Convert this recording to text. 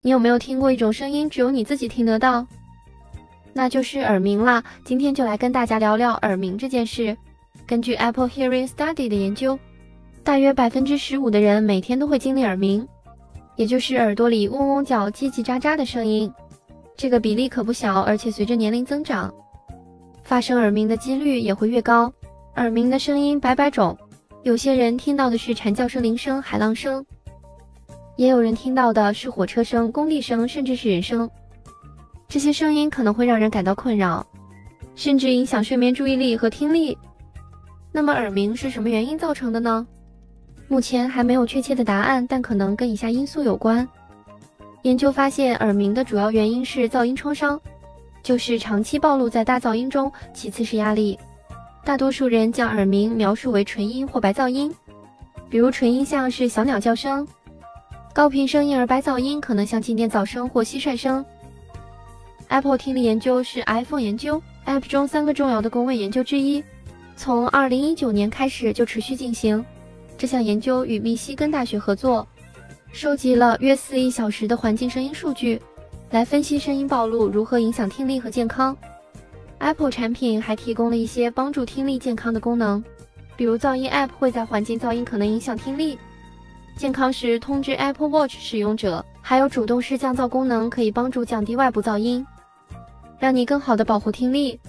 你有没有听过一种声音，只有你自己听得到？那就是耳鸣啦。今天就来跟大家聊聊耳鸣这件事。根据 Apple Hearing Study 的研究，大约百分之十五的人每天都会经历耳鸣，也就是耳朵里嗡嗡叫、叽叽喳喳的声音。这个比例可不小，而且随着年龄增长，发生耳鸣的几率也会越高。耳鸣的声音百百种，有些人听到的是蝉叫声、铃声、海浪声。也有人听到的是火车声、工地声，甚至是人声。这些声音可能会让人感到困扰，甚至影响睡眠、注意力和听力。那么，耳鸣是什么原因造成的呢？目前还没有确切的答案，但可能跟以下因素有关。研究发现，耳鸣的主要原因是噪音创伤，就是长期暴露在大噪音中；其次是压力。大多数人将耳鸣描述为纯音或白噪音，比如纯音像是小鸟叫声。高频声音，而白噪音可能像静电噪声或蟋蟀声。Apple 听力研究是 iPhone 研究 App 中三个重要的公卫研究之一，从2019年开始就持续进行。这项研究与密西根大学合作，收集了约四亿小时的环境声音数据，来分析声音暴露如何影响听力和健康。Apple 产品还提供了一些帮助听力健康的功能，比如噪音 App 会在环境噪音可能影响听力。健康时通知 Apple Watch 使用者，还有主动式降噪功能，可以帮助降低外部噪音，让你更好的保护听力。